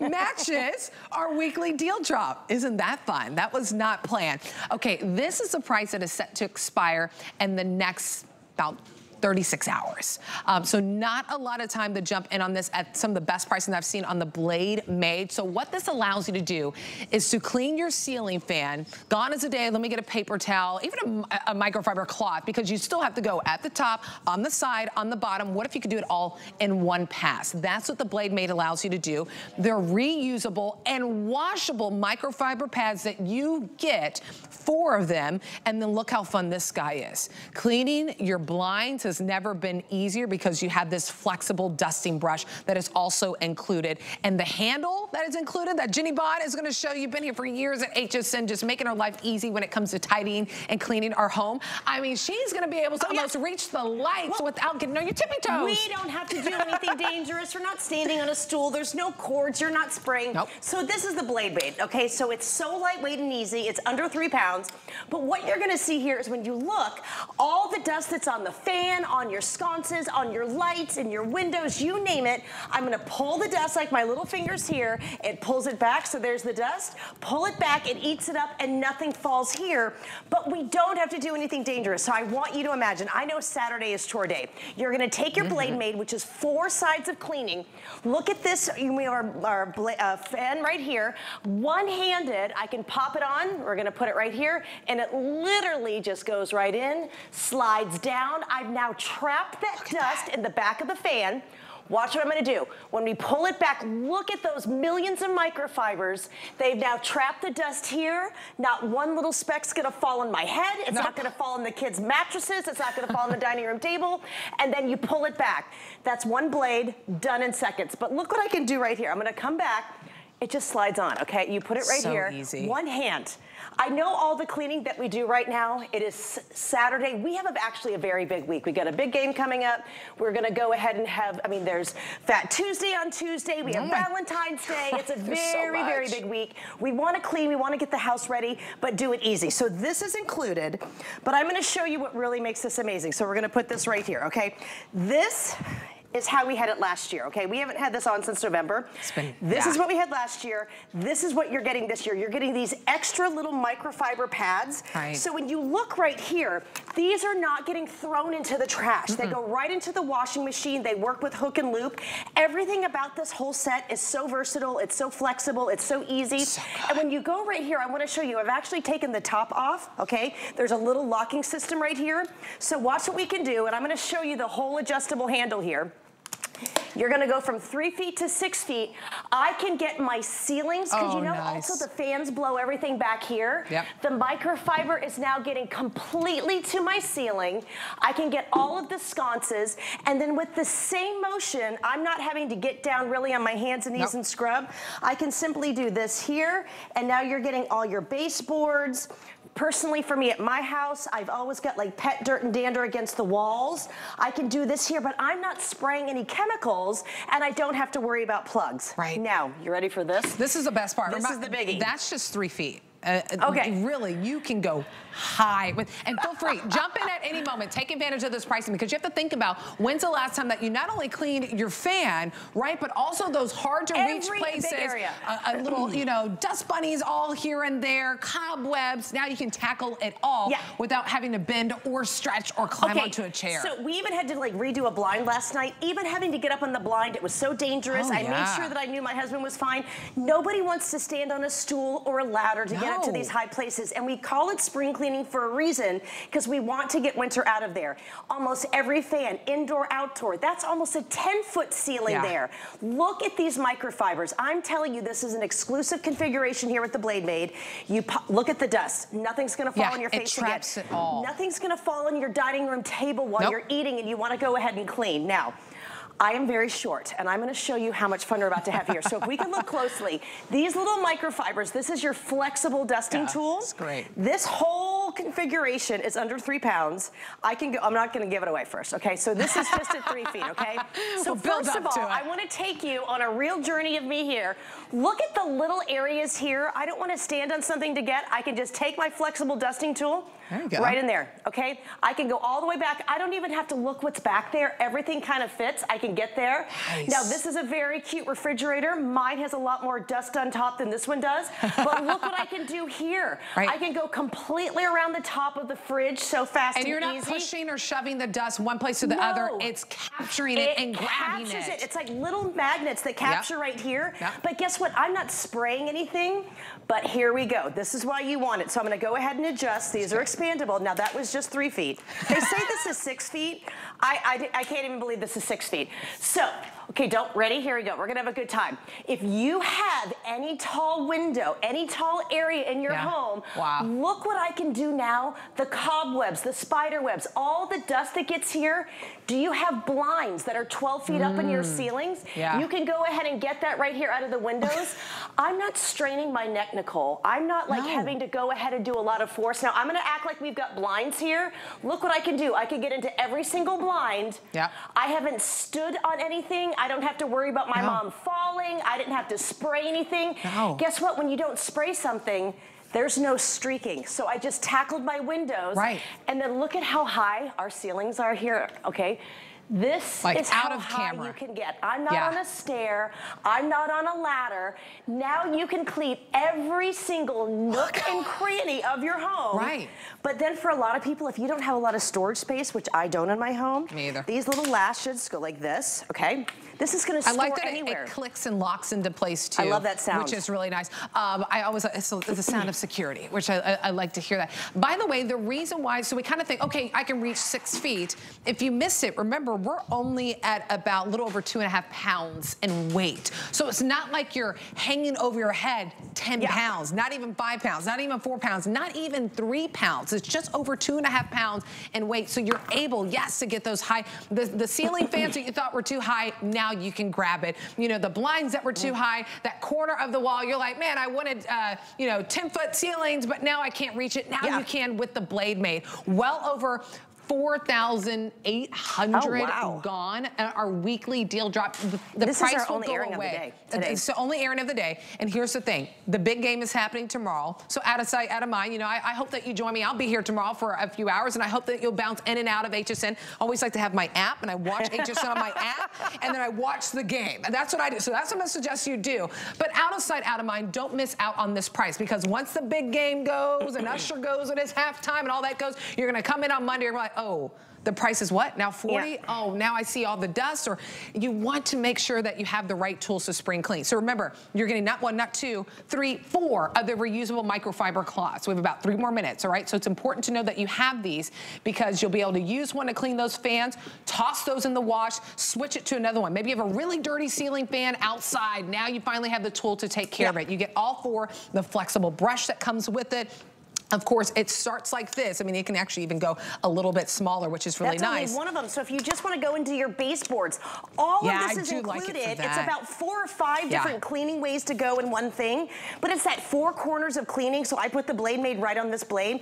matches our weekly deal drop. Isn't that fun? That was not planned. Okay, this is a price that is set to expire in the next about 36 hours. Um, so not a lot of time to jump in on this at some of the best pricing I've seen on the Blade Maid. So what this allows you to do is to clean your ceiling fan. Gone is a day, let me get a paper towel, even a, a microfiber cloth, because you still have to go at the top, on the side, on the bottom. What if you could do it all in one pass? That's what the Blade Maid allows you to do. They're reusable and washable microfiber pads that you get, four of them, and then look how fun this guy is. Cleaning your blinds has never been easier because you have this flexible dusting brush that is also included. And the handle that is included that Jenny bought is gonna show you've been here for years at HSN, just making our life easy when it comes to tidying and cleaning our home. I mean, she's gonna be able to oh, almost yeah. reach the lights well, without getting on your tippy toes. We don't have to do anything dangerous. We're not standing on a stool. There's no cords. You're not spraying. Nope. So this is the Blade Blade, okay? So it's so lightweight and easy. It's under three pounds. But what you're gonna see here is when you look, all the dust that's on the fan, on your sconces, on your lights, in your windows, you name it. I'm gonna pull the dust like my little fingers here. It pulls it back, so there's the dust. Pull it back, it eats it up, and nothing falls here. But we don't have to do anything dangerous. So I want you to imagine, I know Saturday is chore day. You're gonna take your mm -hmm. Blade Maid, which is four sides of cleaning. Look at this, We our, our uh, fan right here. One-handed, I can pop it on. We're gonna put it right here, and it literally just goes right in, slides down. I've now trap that dust that. in the back of the fan. Watch what I'm gonna do. When we pull it back, look at those millions of microfibers. They've now trapped the dust here. Not one little speck's gonna fall on my head. It's nope. not gonna fall on the kids' mattresses. It's not gonna fall on the dining room table. And then you pull it back. That's one blade, done in seconds. But look what I can do right here. I'm gonna come back. It just slides on, okay? You put it right so here. Easy. One hand. I know all the cleaning that we do right now. It is Saturday. We have actually a very big week. We got a big game coming up. We're going to go ahead and have, I mean, there's Fat Tuesday on Tuesday. We have oh Valentine's Day. It's a very, so very big week. We want to clean. We want to get the house ready, but do it easy. So this is included, but I'm going to show you what really makes this amazing. So we're going to put this right here, okay? This is how we had it last year, okay? We haven't had this on since November. Been, this is what we had last year. This is what you're getting this year. You're getting these extra little microfiber pads. Right. So when you look right here, these are not getting thrown into the trash. Mm. They go right into the washing machine. They work with hook and loop. Everything about this whole set is so versatile. It's so flexible. It's so easy. So and when you go right here, I want to show you, I've actually taken the top off, okay? There's a little locking system right here. So watch what we can do, and I'm going to show you the whole adjustable handle here. You're gonna go from three feet to six feet. I can get my ceilings, because oh, you know nice. also the fans blow everything back here. Yep. The microfiber is now getting completely to my ceiling. I can get all of the sconces, and then with the same motion, I'm not having to get down really on my hands and knees nope. and scrub. I can simply do this here, and now you're getting all your baseboards, Personally, for me at my house, I've always got like pet dirt and dander against the walls. I can do this here, but I'm not spraying any chemicals and I don't have to worry about plugs. Right. Now, you ready for this? This is the best part. This is the biggie. That's just three feet. Uh, uh, okay. Really, you can go high. With, and feel free, jump in at any moment. Take advantage of this pricing because you have to think about when's the last time that you not only cleaned your fan, right, but also those hard to reach places. area. A, a, little, you know, dust bunnies all here and there, cobwebs. Now you can tackle it all yeah. without having to bend or stretch or climb okay. onto a chair. So we even had to like redo a blind last night. Even having to get up on the blind, it was so dangerous. Oh, yeah. I made sure that I knew my husband was fine. Nobody wants to stand on a stool or a ladder to no. get to these high places. And we call it spring cleaning for a reason because we want to get winter out of there. Almost every fan, indoor, outdoor, that's almost a 10 foot ceiling yeah. there. Look at these microfibers. I'm telling you, this is an exclusive configuration here with the Blade Maid. You look at the dust. Nothing's gonna fall yeah, on your face it traps again. it all. Nothing's gonna fall on your dining room table while nope. you're eating and you wanna go ahead and clean. Now, I am very short, and I'm gonna show you how much fun we're about to have here. So if we can look closely, these little microfibers, this is your flexible dusting yeah, tool. That's great. This whole configuration is under three pounds. I can go, I'm not gonna give it away first, okay? So this is just at three feet, okay? So we'll first of all, I wanna take you on a real journey of me here. Look at the little areas here. I don't wanna stand on something to get. I can just take my flexible dusting tool, right in there, okay? I can go all the way back. I don't even have to look what's back there. Everything kind of fits. I can get there. Nice. Now, this is a very cute refrigerator. Mine has a lot more dust on top than this one does. But look what I can do here. Right. I can go completely around the top of the fridge so fast and, and you're not easy. pushing or shoving the dust one place to the no. other. It's capturing it, it and grabbing it. it. It's like little magnets that capture yep. right here. Yep. But guess what? I'm not spraying anything, but here we go. This is why you want it. So I'm gonna go ahead and adjust. These are expandable. Now that was just three feet. They say this is six feet. I, I, I can't even believe this is six feet. So Okay, don't, ready? Here we go. We're gonna have a good time. If you have any tall window, any tall area in your yeah. home, wow. look what I can do now. The cobwebs, the spider webs, all the dust that gets here. Do you have blinds that are 12 feet mm. up in your mm. ceilings? Yeah. You can go ahead and get that right here out of the windows. I'm not straining my neck, Nicole. I'm not like no. having to go ahead and do a lot of force. Now, I'm gonna act like we've got blinds here. Look what I can do. I can get into every single blind. Yeah. I haven't stood on anything. I don't have to worry about my no. mom falling. I didn't have to spray anything. No. Guess what? When you don't spray something, there's no streaking. So I just tackled my windows. Right. And then look at how high our ceilings are here, okay? This like is out how of high camera. you can get. I'm not yeah. on a stair. I'm not on a ladder. Now you can clean every single nook and cranny of your home. Right. But then for a lot of people, if you don't have a lot of storage space, which I don't in my home, Me either. these little lashes go like this, okay? This is going to store I like that anywhere. It, it, clicks and locks into place too. I love that sound. Which is really nice. Um, I always, it's a, it's a, sound of security, which I, I, I, like to hear that. By the way, the reason why, so we kind of think, okay, I can reach six feet. If you miss it, remember, we're only at about a little over two and a half pounds in weight. So it's not like you're hanging over your head 10 yeah. pounds, not even five pounds, not even four pounds, not even three pounds. It's just over two and a half pounds in weight. So you're able, yes, to get those high, the, the ceiling fans that you thought were too high, now you can grab it. You know, the blinds that were too mm. high, that corner of the wall, you're like, man, I wanted, uh, you know, 10 foot ceilings, but now I can't reach it. Now yeah. you can with the Blade Maid. Well over 4,800 oh, wow. gone. Our weekly deal drop. The, the this price is our will only go airing away. of the day today. It's the only airing of the day. And here's the thing. The big game is happening tomorrow. So out of sight, out of mind. You know, I, I, hope that you join me. I'll be here tomorrow for a few hours. And I hope that you'll bounce in and out of HSN. Always like to have my app. And I watch HSN on my app. And then I watch the game. And that's what I do. So that's what I suggest you do. But out of sight, out of mind, don't miss out on this price. Because once the big game goes and Usher goes and it's halftime and all that goes, you're going to come in on Monday and you're like, oh, the price is what? Now 40? Yeah. Oh, now I see all the dust. Or you want to make sure that you have the right tools to spring clean. So remember, you're getting not one, not two, three, four of the reusable microfiber cloths. We have about three more minutes, all right? So it's important to know that you have these because you'll be able to use one to clean those fans, toss those in the wash, switch it to another one. Maybe you have a really dirty ceiling fan outside. Now you finally have the tool to take care of it. You get all four, the flexible brush that comes with it, of course, it starts like this. I mean, it can actually even go a little bit smaller, which is really That's nice. That's one of them. So if you just want to go into your baseboards, all yeah, of this I is included. Like it it's about four or five yeah. different cleaning ways to go in one thing. But it's that four corners of cleaning. So I put the Blade Maid right on this blade.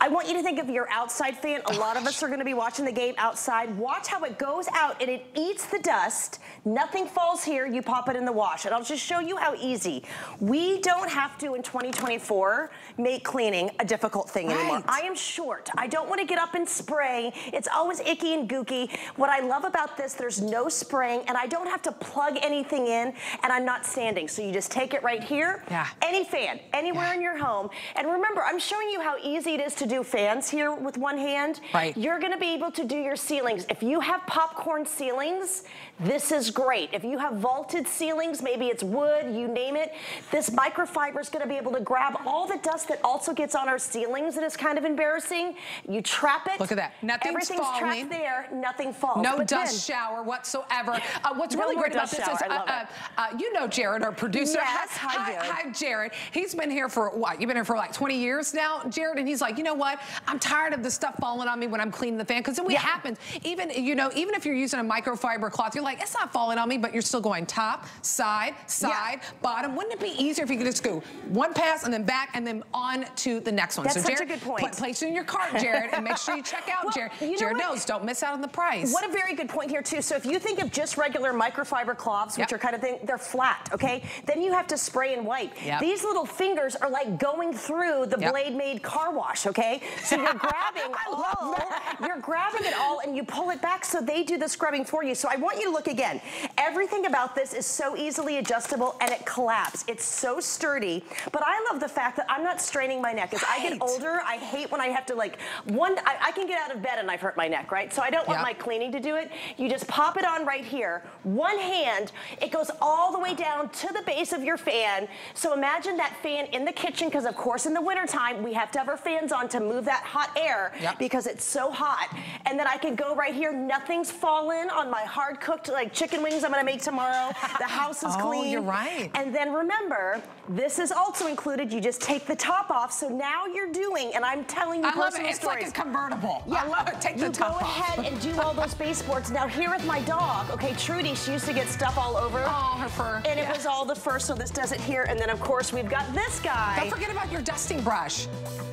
I want you to think of your outside fan. A lot of us are going to be watching the game outside. Watch how it goes out and it eats the dust. Nothing falls here. You pop it in the wash. And I'll just show you how easy. We don't have to, in 2024, make cleaning a difficult thing right. anymore. I am short. I don't want to get up and spray. It's always icky and gooky. What I love about this, there's no spraying and I don't have to plug anything in and I'm not standing. So you just take it right here. Yeah. Any fan, anywhere yeah. in your home. And remember, I'm showing you how easy it is to do fans here with one hand. Right. You're going to be able to do your ceilings. If you have popcorn ceilings, this is great. If you have vaulted ceilings, maybe it's wood, you name it, this microfiber is going to be able to grab all the dust that also gets on our ceilings and is kind of embarrassing. You trap it. Look at that. Nothing's Everything's falling. trapped there. Nothing falls. No but dust then, shower whatsoever. Uh, what's no really great about this shower. is, uh, uh, you know Jared, our producer. Yes, hi, Jared. Hi, Jared. He's been here for what? You've been here for like 20 years now, Jared, and he's like, you know what? I'm tired of the stuff falling on me when I'm cleaning the fan because it yeah. happens. Even you know, even if you're using a microfiber cloth, you're like, it's not falling on me, but you're still going top, side, side, yeah. bottom. Wouldn't it be easier if you could just go one pass and then back and then on to the next? Next one. That's so such Jared, a good point. Put, place it in your cart, Jared, and make sure you check out well, Jared. You know Jared what? knows, don't miss out on the price. What a very good point here too. So if you think of just regular microfiber cloths, which Yep. are kind of thing, they're flat, okay? Then you have to spray and wipe. Yep. These little fingers are like going through the Yep. Blade Maid car wash, okay? So you're grabbing all, you're grabbing it all and you pull it back so they do the scrubbing for you. So I want you to look again. Everything about this is so easily adjustable and it collapses. It's so sturdy. But I love the fact that I'm not straining my neck. As I get older, I hate when I have to like, one, I, I can get out of bed and I've hurt my neck, right? So I don't want my cleaning to do it. You just pop it on right here. One hand, it goes all the way down to the base of your fan. So imagine that fan in the kitchen, because of course in the wintertime, we have to have our fans on to move that hot air Yep. because it's so hot. And then I can go right here, nothing's fallen on my hard cooked like chicken wings I'm gonna make tomorrow. The house is Oh, clean. you're right. And then remember, this is also included. You just take the top off. So now you're doing, and I'm telling you I love it. personal It's like a convertible. Yeah, I love it. Take you the top go off. ahead and do all those baseboards. Now here with my dog, okay, Trudy, she used to get stuff all over. Oh, her fur. And it was all the fur, so this does it here. And then of course we've got this guy. Don't forget about your dusting brush.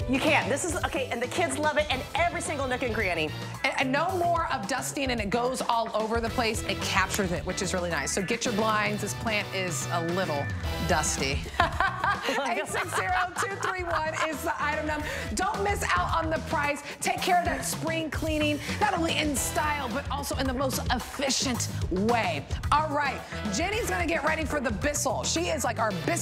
You can't. This is, okay, and the kids love it, and every single nook and cranny. And, and no more of dusting and it goes all over the place. It captures it, which is really nice. So get your blinds. This plant is a little dusty. 860-231 is the item. Don't miss out on the price. Take care of that spring cleaning, not only in style, but also in the most efficient way. All right, Jenny's gonna get ready for the Bissell. She is like our Bissell